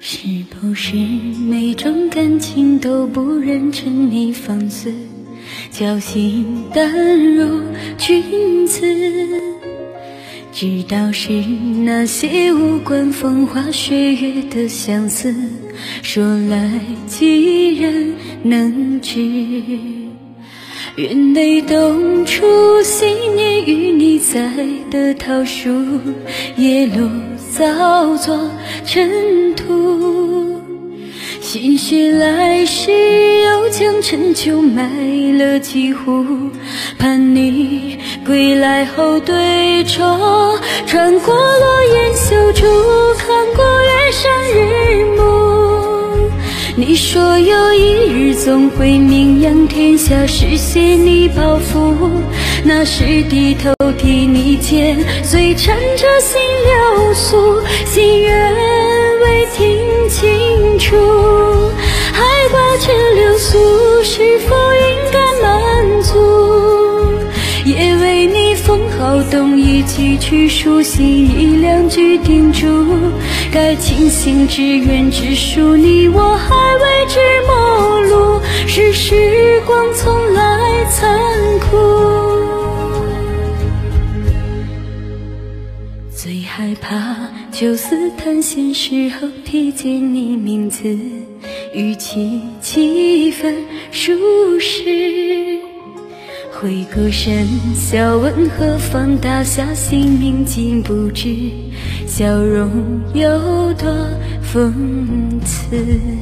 是不是每种感情都不忍沉溺放肆，侥幸淡如君子？知道是那些无关风花雪月的相思，说来几人能知？愿每冬初新年与你栽的桃树，叶落早作尘土。心血来时，又将陈酒埋了几壶，盼你归来后对酌。穿过落雁修竹，看过月山日暮。你说有一日总会名扬天下，实现你抱负。那时低头替你剪，虽缠着心流苏，心愿未听清楚。还挂着流苏，是否应该满足？也为你封好冬衣，寄去书信一两句叮嘱。该庆幸只愿只属你我，还未知陌路，是时光从来残害怕酒肆谈闲时候提见你名字，语气几分熟识。回过神，笑问何方大侠姓名竟不知，笑容有多讽刺。